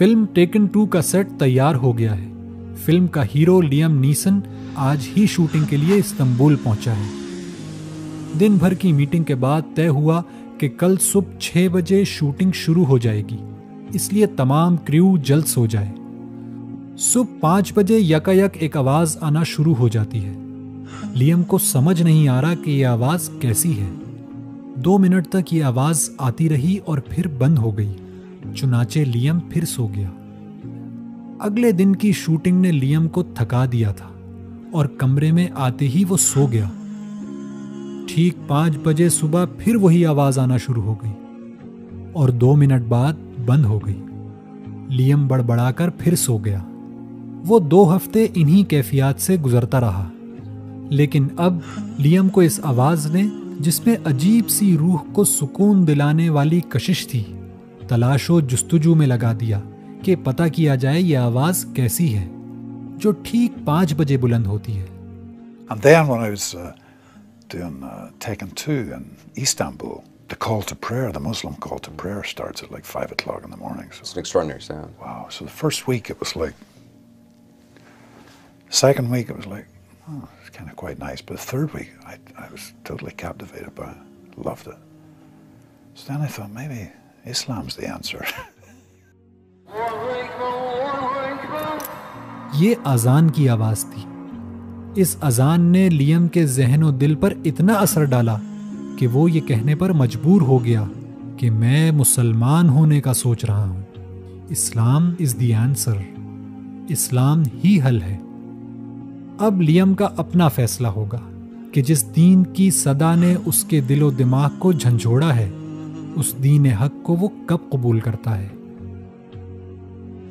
Film Taken two का set तैयार हो गया है। फ़िल्म का हीरो लियम नीसन आज ही शूटिंग के लिए इस्तंबुल पहुँचा है। दिन भर की मीटिंग के बाद तय हुआ कि कल सुबह छह बजे शूटिंग शुरू हो जाएगी। इसलिए तमाम क्रू जल्द सो जाए। सुबह पाँच बजे यकायक एक आवाज़ आना शुरू हो जाती है। लियम को समझ नहीं आ रहा कि यह आवाज़ कैसी है। दो मिनट तक ये आवाज़ आती रही और फिर बंद हो गई। चुनाचे लियम फिर सो गया। अगले दिन की शूटिंग ने लियम को थका दिया था और कमरे में आते ही वो सो गया। ठीक पाँच बजे सुबह फिर वही आवाज़ आना शुरू हो गई और दो मिनट बाद बंद हो गई। लियम बड़बड़ाकर फिर सो गया। वो दो हफ़्ते इन्हीं कैफियत से गुजरता रहा। लेकिन अब लियम को इस आवाज़ ने, जिसमें अजीब सी रूह को सुकून दिलाने वाली कशिश थी तलाशो जुस्तुजू में लगा दिया कि पता किया जाए यह आवाज़ कैसी है जो ठीक पाँच बजे बुलंद होती है And then when I was uh, doing uh, Taken 2 in Istanbul, the call to prayer, the Muslim call to prayer starts at like 5 o'clock in the morning. So, It's an extraordinary sound. wow. So the first week it was like, second week it was like, oh, it's kind of quite nice. But the third week I, I was totally captivated by it. Loved it. So then I thought maybe Islam's the answer. ये अजान की आवाज़ थी। इस अजान ने Liam के जहन और दिल पर इतना असर डाला कि वो ये कहने पर मजबूर हो गया कि मैं मुसलमान होने का सोच रहा हूँ। Islam is the answer. इस्लाम ही हल है। अब लियम का अपना फैसला होगा कि जिस दीन की सदा ने उसके दिलो दिमाग को झंझोड़ा है उस दीन हक को वो कब कबूल करता है?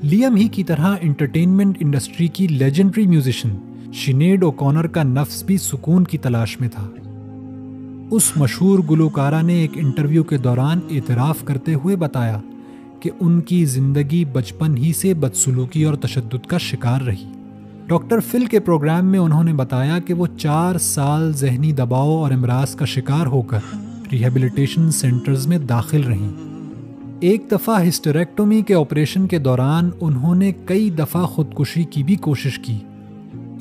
लियम ही की तरह एंटरटेनमेंट इंडस्ट्री की लेजेंडरी म्यूजिशियन शिनेड ओकॉनर का नफ्स भी सुकून की तलाश में था। उस मशहूर गुलकारा ने एक इंटरव्यू के दौरान एतराफ़ करते हुए बताया कि उनकी ज़िंदगी बचपन ही से बदसलूकी और तशद का शिकार रही। डॉक्टर फिल के प्रोग्राम में उन्होंने बताया कि वो चार साल जहनी दबाव और अमराज का शिकार होकर रिहेबिलिटेशन सेंटर्स में दाखिल रहीं। एक दफ़ा हिस्टेरेक्टोमी के ऑपरेशन के दौरान उन्होंने कई दफ़ा खुदकुशी की भी कोशिश की।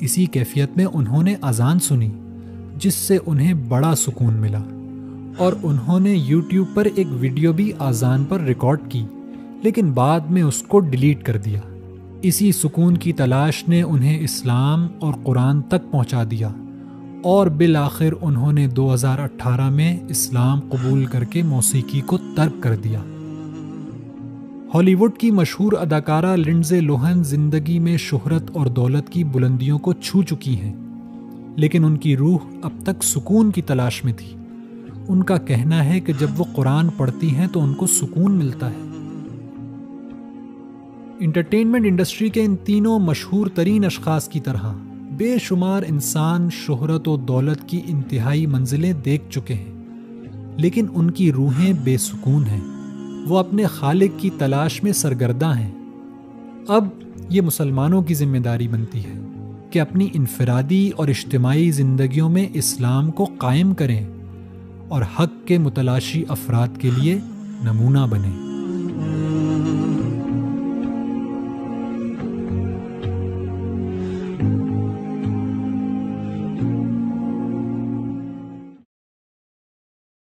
इसी कैफियत में उन्होंने अजान सुनी, जिससे उन्हें बड़ा सुकून मिला। और उन्होंने यूट्यूब पर एक वीडियो भी अजान पर रिकॉर्ड की, लेकिन बाद में उसको डिलीट कर दिया। इसी सुकून की तलाश ने उन्हें इस्लाम और कुरान तक पहुँचा दिया। और बिल आखिर उन्होंने 2018 में इस्लाम कबूल करके मौसीकी को तर्क कर दिया। हॉलीवुड की मशहूर अदाकारा लिंडजे लोहन ज़िंदगी में शोहरत और दौलत की बुलंदियों को छू चुकी हैं, लेकिन उनकी रूह अब तक सुकून की तलाश में थी। उनका कहना है कि जब वो कुरान पढ़ती हैं तो उनको सुकून मिलता है। इंटरटेनमेंट इंडस्ट्री के इन तीनों मशहूर तरीन अशखास की तरह बेशुमार इंसान शोहरत और दौलत की इंतहाई मंजिलें देख चुके हैं, लेकिन उनकी रूहें बेसुकून हैं। वो अपने खालिक की तलाश में सरगर्दा हैं। अब ये मुसलमानों की ज़िम्मेदारी बनती है कि अपनी इनफरादी और इज्तमाही ज़िंदगियों में इस्लाम को कायम करें और हक के मुतलाशी अफराद के लिए नमूना बने।